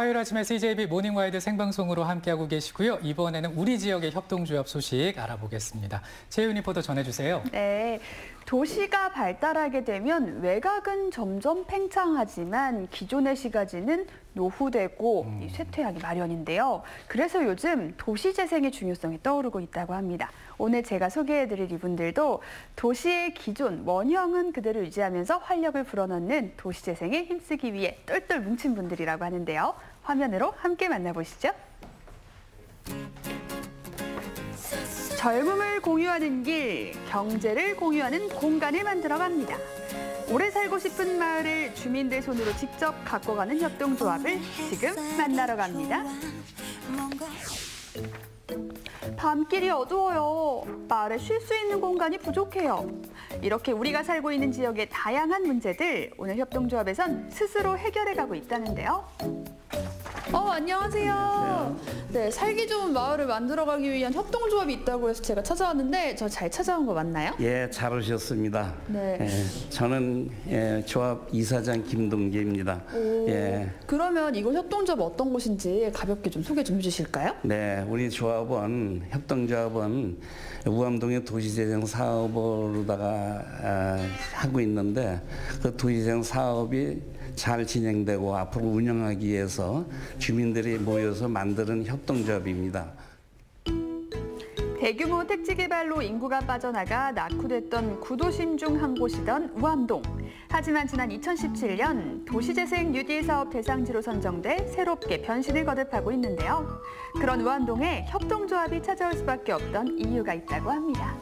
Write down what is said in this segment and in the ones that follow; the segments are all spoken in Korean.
화요일 아침에 CJB 모닝와이드 생방송으로 함께하고 계시고요. 이번에는 우리 지역의 협동조합 소식 알아보겠습니다. 최윤 리포터 전해주세요. 네, 도시가 발달하게 되면 외곽은 점점 팽창하지만 기존의 시가지는 노후되고 이 쇠퇴하기 마련인데요. 그래서 요즘 도시 재생의 중요성이 떠오르고 있다고 합니다. 오늘 제가 소개해드릴 이분들도 도시의 기존 원형은 그대로 유지하면서 활력을 불어넣는 도시 재생에 힘쓰기 위해 똘똘 뭉친 분들이라고 하는데요. 화면으로 함께 만나보시죠. 젊음을 공유하는 길, 경제를 공유하는 공간을 만들어갑니다. 오래 살고 싶은 마을을 주민들 손으로 직접 가꿔가는 협동조합을 지금 만나러 갑니다. 밤길이 어두워요. 마을에 쉴 수 있는 공간이 부족해요. 이렇게 우리가 살고 있는 지역의 다양한 문제들 오늘 협동조합에선 스스로 해결해가고 있다는데요. 어, 안녕하세요. 네, 살기 좋은 마을을 만들어가기 위한 협동조합이 있다고 해서 제가 찾아왔는데 저 잘 찾아온 거 맞나요? 예, 잘 오셨습니다. 네. 예, 저는 예, 조합 이사장 김동재입니다. 오, 예, 그러면 이곳 협동조합 어떤 곳인지 가볍게 좀 소개 좀 해주실까요? 네, 우리 조합은 협동조합은 우암동의 도시재생 사업으로다가 아, 하고 있는데 그 도시재생 사업이 잘 진행되고 앞으로 운영하기 위해서 주민들이 모여서 만드는 협동조합입니다. 대규모 택지 개발로 인구가 빠져나가 낙후됐던 구도심 중 한 곳이던 우암동. 하지만 지난 2017년 도시재생 뉴딜 사업 대상지로 선정돼 새롭게 변신을 거듭하고 있는데요. 그런 우암동에 협동조합이 찾아올 수밖에 없던 이유가 있다고 합니다.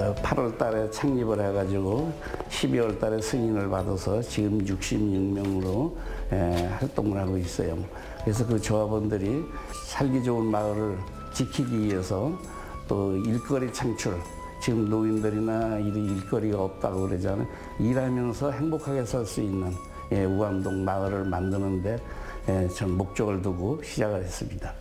어, 8월 달에 창립을 해가지고 12월 달에 승인을 받아서 지금 66명으로 예, 활동을 하고 있어요. 그래서 그 조합원들이 살기 좋은 마을을 지키기 위해서 또 일거리 창출, 지금 노인들이나 이 일거리가 없다고 그러잖아요. 일하면서 행복하게 살 수 있는 예, 우암동 마을을 만드는데 예, 전 목적을 두고 시작을 했습니다.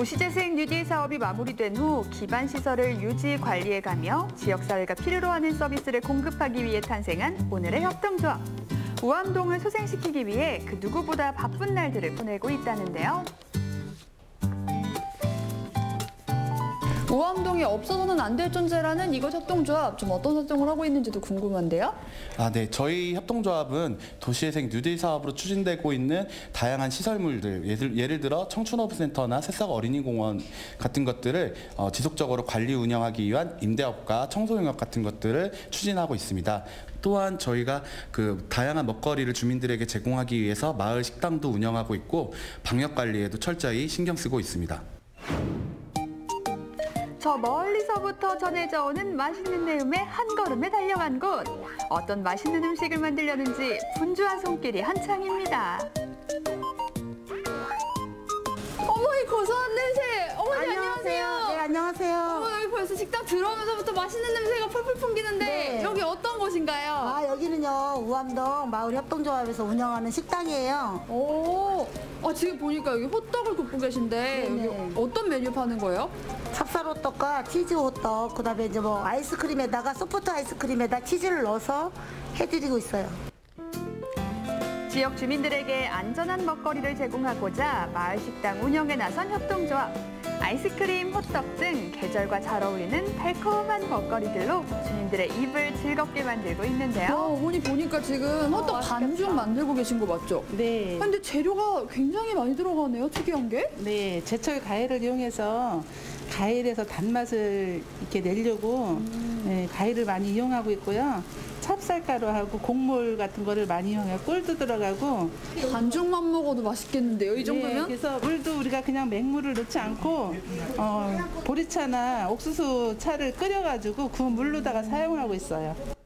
도시재생 뉴딜 사업이 마무리된 후 기반 시설을 유지 관리해가며 지역사회가 필요로 하는 서비스를 공급하기 위해 탄생한 오늘의 협동조합. 우암동을 소생시키기 위해 그 누구보다 바쁜 날들을 보내고 있다는데요. 우암동이 없어서는 안 될 존재라는 이곳 협동조합 좀 어떤 활동을 하고 있는지도 궁금한데요. 아, 네. 저희 협동조합은 도시재생 뉴딜 사업으로 추진되고 있는 다양한 시설물들, 예를, 예를 들어 청춘허브센터나 새싹 어린이공원 같은 것들을 어, 지속적으로 관리 운영하기 위한 임대업과 청소용역 같은 것들을 추진하고 있습니다. 또한 저희가 그 다양한 먹거리를 주민들에게 제공하기 위해서 마을 식당도 운영하고 있고 방역 관리에도 철저히 신경 쓰고 있습니다. 저 멀리서부터 전해져 오는 맛있는 내음에 한 걸음에 달려간 곳. 어떤 맛있는 음식을 만들려는지 분주한 손길이 한창입니다. 어머니 고소한 냄새. 어머니 안녕하세요. 네, 안녕하세요. 식당 들어오면서부터 맛있는 냄새가 펄펄 풍기는데 네. 여기 어떤 곳인가요? 아, 여기는요, 우암동 마을 협동조합에서 운영하는 식당이에요. 오, 아, 지금 보니까 여기 호떡을 굽고 계신데 네네. 여기 어떤 메뉴 파는 거예요? 찹쌀호떡과 치즈호떡, 그 다음에 이제 뭐 아이스크림에다가 소프트 아이스크림에다 치즈를 넣어서 해드리고 있어요. 지역 주민들에게 안전한 먹거리를 제공하고자 마을 식당 운영에 나선 협동조합. 아이스크림, 호떡 등 계절과 잘 어울리는 달콤한 먹거리들로 주민들의 입을 즐겁게 만들고 있는데요. 어머니 보니까 지금 호떡 맛있겠다. 반죽 만들고 계신 거 맞죠? 네, 근데 재료가 굉장히 많이 들어가네요, 특이한 게. 네, 제철 과일을 이용해서 과일에서 단맛을 이렇게 내려고 네, 과일을 많이 이용하고 있고요. 찹쌀가루하고 곡물 같은 거를 많이 이용해요. 꿀도 들어가고. 반죽만 먹어도 맛있겠는데요, 이 네, 정도면? 그래서 물도 우리가 그냥 맹물을 넣지 않고 어, 보리차나 옥수수 차를 끓여가지고 그 물로다가 사용하고 있어요.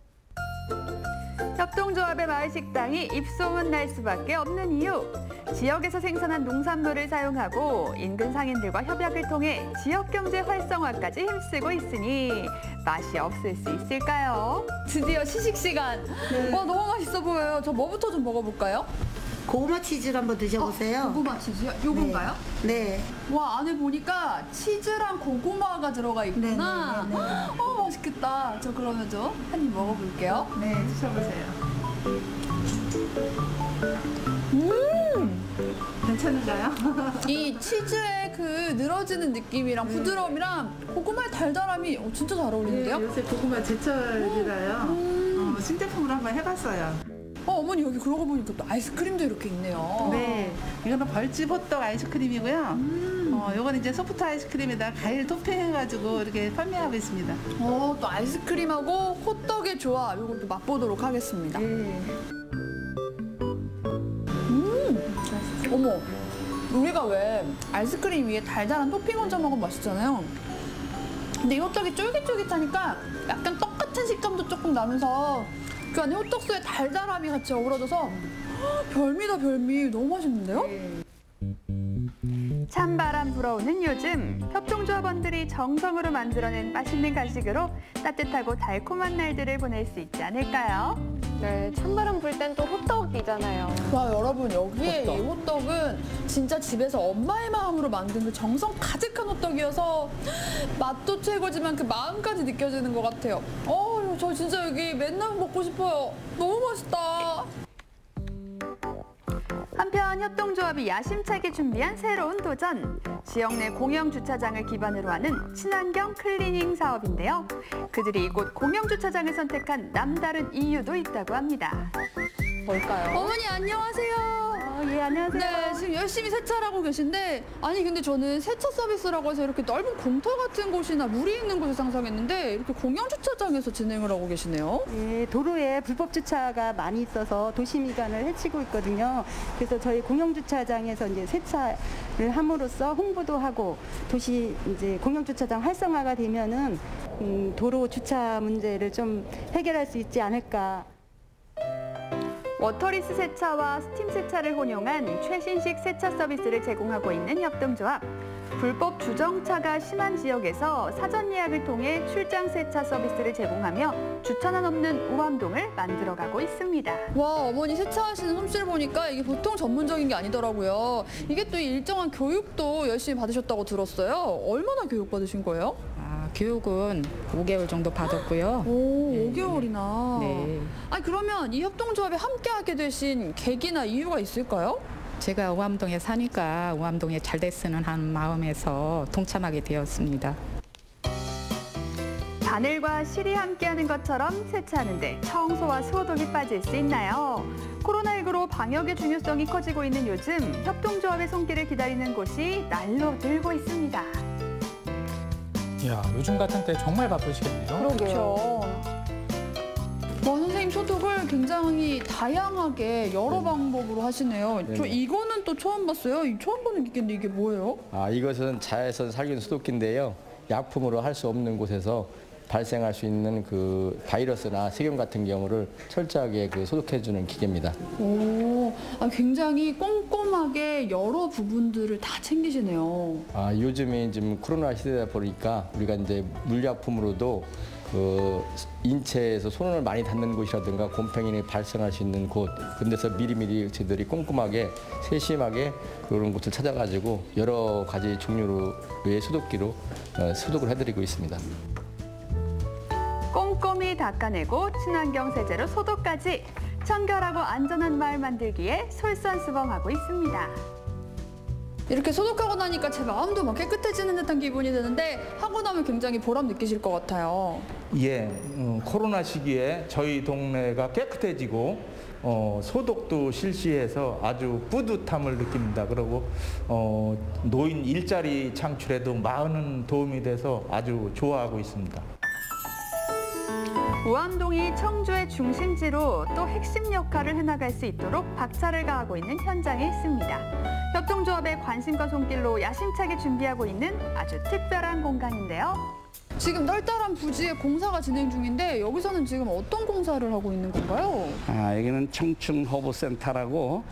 협동조합의 마을 식당이 입소문 날 수밖에 없는 이유. 지역에서 생산한 농산물을 사용하고 인근 상인들과 협약을 통해 지역 경제 활성화까지 힘쓰고 있으니 맛이 없을 수 있을까요? 드디어 시식 시간. 와, 너무 맛있어 보여요. 저 뭐부터 좀 먹어볼까요? 고구마 치즈를 한번 드셔보세요. 고구마 치즈요? 요건가요? 네. 와, 안에 보니까 치즈랑 고구마가 들어가 있구나. 네, 네, 네, 어, 맛있겠다. 저 그러면 좀 한 입 먹어볼게요. 네, 드셔보세요. 괜찮은가요? 이 치즈의 그 늘어지는 느낌이랑 부드러움이랑 고구마의 달달함이 어, 진짜 잘 어울리는데요? 요새 고구마 제철이라요. 어, 신제품으로 한번 해봤어요. 어, 어머니 여기 그러고 보니까 또 아이스크림도 이렇게 있네요. 네, 이거는 벌집 호떡 아이스크림이고요. 어, 요거는 이제 소프트 아이스크림에다 과일 토핑해가지고 이렇게 판매하고 있습니다. 어, 또 아이스크림하고 호떡의 조합 이걸 또 맛보도록 하겠습니다. 음, 어머, 우리가 왜 아이스크림 위에 달달한 토핑 얹어 먹으면 맛있잖아요. 근데 이 호떡이 쫄깃쫄깃하니까 약간 떡 같은 식감도 조금 나면서 그 안에 호떡소의 달달함이 같이 어우러져서 헉, 별미다 별미 너무 맛있는데요? 찬바람 불어오는 요즘 협동조합원들이 정성으로 만들어낸 맛있는 간식으로 따뜻하고 달콤한 날들을 보낼 수 있지 않을까요? 네, 찬바람 불 땐 또 호떡이잖아요. 와 여러분 여기에 이 호떡은 진짜 집에서 엄마의 마음으로 만든 그 정성 가득한 호떡이어서 맛도 최고지만 그 마음까지 느껴지는 것 같아요. 어, 저 진짜 여기 맨날 먹고 싶어요. 너무 맛있다. 한편 협동조합이 야심차게 준비한 새로운 도전. 지역 내 공영 주차장을 기반으로 하는 친환경 클리닝 사업인데요. 그들이 이곳 공영 주차장을 선택한 남다른 이유도 있다고 합니다. 뭘까요? 어머니 안녕하세요. 예, 안녕하세요. 네, 지금 열심히 세차를 하고 계신데 아니 근데 저는 세차 서비스라고 해서 이렇게 넓은 공터 같은 곳이나 물이 있는 곳을 상상했는데 이렇게 공영 주차장에서 진행을 하고 계시네요. 예, 도로에 불법 주차가 많이 있어서 도시 미관을 해치고 있거든요. 그래서 저희 공영 주차장에서 이제 세차를 함으로써 홍보도 하고 도시 이제 공영 주차장 활성화가 되면은 음, 도로 주차 문제를 좀 해결할 수 있지 않을까. waterless 세차와 스팀 세차를 혼용한 최신식 세차 서비스를 제공하고 있는 협동조합. 불법 주정차가 심한 지역에서 사전 예약을 통해 출장 세차 서비스를 제공하며 주차난 없는 우암동을 만들어가고 있습니다. 와 어머니 세차하시는 솜씨를 보니까 이게 보통 전문적인 게 아니더라고요. 이게 또 일정한 교육도 열심히 받으셨다고 들었어요. 얼마나 교육 받으신 거예요? 아, 교육은 5개월 정도 받았고요. 오, 네. 5개월이나. 네. 아니 그러면 이 협동조합에 함께하게 되신 계기나 이유가 있을까요? 제가 우암동에 사니까 우암동에 잘 됐으면 하는 마음에서 동참하게 되었습니다. 바늘과 실이 함께하는 것처럼 세차하는데 청소와 소독이 빠질 수 있나요? 코로나19로 방역의 중요성이 커지고 있는 요즘 협동조합의 손길을 기다리는 곳이 날로 늘고 있습니다. 이야, 요즘 같은 때 정말 바쁘시겠네요. 그렇죠. 와 선생님 소독을 굉장히 다양하게 여러 방법으로 하시네요. 저 네네. 이거는 또 처음 봤어요. 이 처음 보는 기계인데 이게 뭐예요? 아, 이것은 자외선 살균 소독기인데요. 약품으로 할 수 없는 곳에서 발생할 수 있는 그 바이러스나 세균 같은 경우를 철저하게 그 소독해주는 기계입니다. 오, 아, 굉장히 꼼꼼하게 여러 부분들을 다 챙기시네요. 아, 요즘에 지금 코로나 시대다 보니까 우리가 이제 물약품으로도 그 인체에서 손을 많이 닿는 곳이라든가 곰팡이를 발생할 수 있는 곳, 그런 데서 미리미리 저희들이 꼼꼼하게 세심하게 그런 곳을 찾아가지고 여러 가지 종류의 소독기로 어, 소독을 해드리고 있습니다. 꼼꼼히 닦아내고 친환경 세제로 소독까지 청결하고 안전한 마을 만들기에 솔선수범하고 있습니다. 이렇게 소독하고 나니까 제 마음도 막 깨끗해지는 듯한 기분이 드는데 하고 나면 굉장히 보람 느끼실 것 같아요. 예, 음, 코로나 시기에 저희 동네가 깨끗해지고 어, 소독도 실시해서 아주 뿌듯함을 느낍니다. 그리고 어, 노인 일자리 창출에도 많은 도움이 돼서 아주 좋아하고 있습니다. 우암동이 청주의 중심지로 또 핵심 역할을 해나갈 수 있도록 박차를 가하고 있는 현장에 있습니다. 협동조합의 관심과 손길로 야심차게 준비하고 있는 아주 특별한 공간인데요. 지금 널따란 부지에 공사가 진행 중인데 여기서는 지금 어떤 공사를 하고 있는 건가요? 아, 여기는 청춘 허브센터라고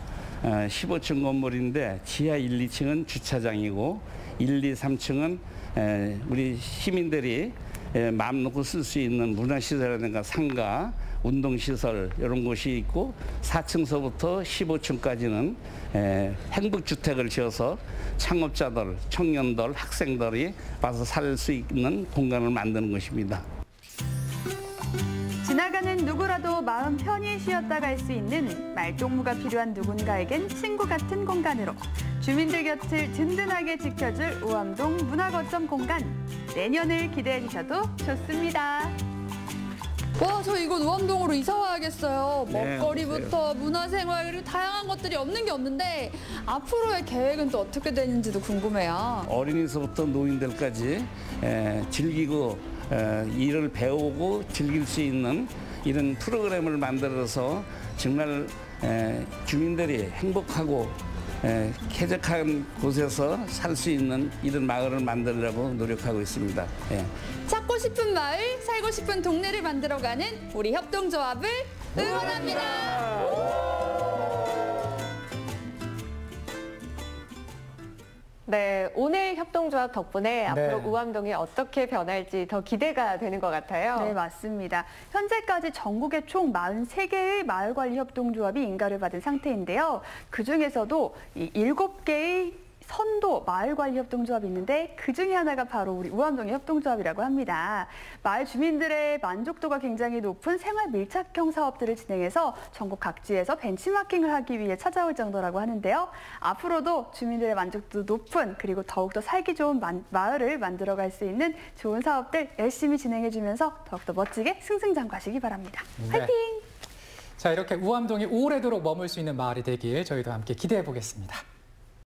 어, 15층 건물인데 지하 1, 2층은 주차장이고 1, 2, 3층은 에, 우리 시민들이 에, 마음 놓고 쓸 수 있는 문화시설이라든가 상가, 운동시설 이런 곳이 있고 4층서부터 15층까지는 행복주택을 지어서 창업자들, 청년들, 학생들이 와서 살 수 있는 공간을 만드는 것입니다. 지나가는 누구라도 마음 편히 쉬었다 갈 수 있는 말동무가 필요한 누군가에겐 친구 같은 공간으로 주민들 곁을 든든하게 지켜줄 우암동 문화거점 공간 내년을 기대해 주셔도 좋습니다. 와, 저 이곳 우암동으로 이사 와야겠어요. 네, 먹거리부터 문화생활 그리고 다양한 것들이 없는 게 없는데 앞으로의 계획은 또 어떻게 되는지도 궁금해요. 어린이서부터 노인들까지 에, 즐기고 에, 일을 배우고 즐길 수 있는 이런 프로그램을 만들어서 정말 에, 주민들이 행복하고 에, 쾌적한 곳에서 살 수 있는 이런 마을을 만들려고 노력하고 있습니다. 예. 찾고 싶은 마을, 살고 싶은 동네를 만들어가는 우리 협동조합을 응원합니다. 네, 오늘 협동조합 덕분에 앞으로 우암동이 어떻게 변할지 더 기대가 되는 것 같아요. 네, 맞습니다. 현재까지 전국에 총 43개의 마을관리협동조합이 인가를 받은 상태인데요. 그중에서도 이 7개의 선도 마을관리협동조합이 있는데 그 중에 하나가 바로 우리 우암동의 협동조합이라고 합니다. 마을 주민들의 만족도가 굉장히 높은 생활 밀착형 사업들을 진행해서 전국 각지에서 벤치마킹을 하기 위해 찾아올 정도라고 하는데요. 앞으로도 주민들의 만족도 높은 그리고 더욱더 살기 좋은 만- 마을을 만들어갈 수 있는 좋은 사업들 열심히 진행해주면서 더욱더 멋지게 승승장구하시기 바랍니다. 네. 화이팅! 자, 이렇게 우암동이 오래도록 머물 수 있는 마을이 되길 저희도 함께 기대해 보겠습니다.